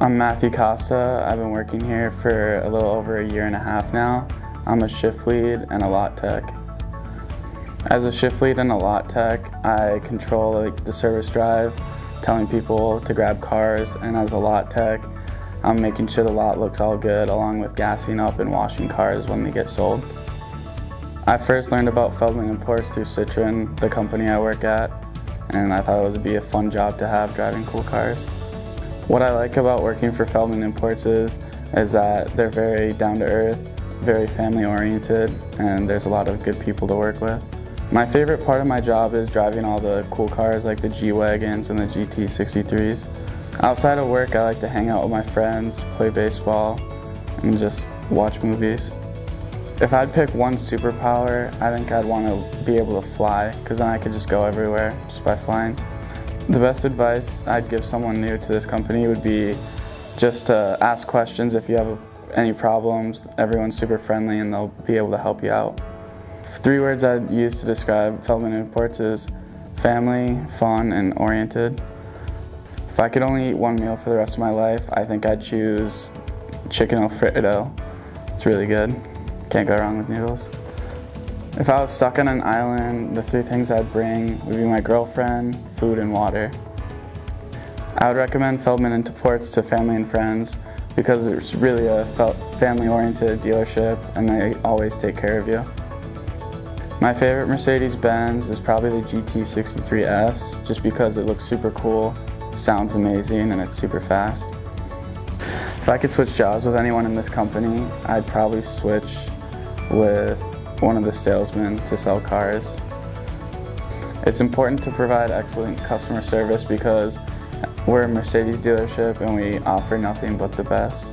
I'm Matthew Costa. I've been working here for a little over a year and a half now. I'm a shift lead and a lot tech. As a shift lead and a lot tech, I control like, the service drive, telling people to grab cars, and as a lot tech, I'm making sure the lot looks all good along with gassing up and washing cars when they get sold. I first learned about Feldmann Imports through Citrin, the company I work at, and I thought it would be a fun job to have driving cool cars. What I like about working for Feldmann Imports is, is that they're very down to earth, very family oriented, and there's a lot of good people to work with. My favorite part of my job is driving all the cool cars like the G-Wagons and the GT63s. Outside of work, I like to hang out with my friends, play baseball, and just watch movies. If I'd pick one superpower, I think I'd want to be able to fly, because then I could just go everywhere just by flying. The best advice I'd give someone new to this company would be just to ask questions if you have any problems. Everyone's super friendly and they'll be able to help you out. Three words I'd use to describe Feldmann Imports is family, fun, and oriented. If I could only eat one meal for the rest of my life, I think I'd choose chicken alfredo. It's really good. Can't go wrong with noodles. If I was stuck on an island, the three things I'd bring would be my girlfriend, food, and water. I would recommend Feldmann Imports to family and friends because it's really a family-oriented dealership and they always take care of you. My favorite Mercedes-Benz is probably the GT63S just because it looks super cool, sounds amazing, and it's super fast. If I could switch jobs with anyone in this company, I'd probably switch with one of the salesmen to sell cars. It's important to provide excellent customer service because we're a Mercedes dealership and we offer nothing but the best.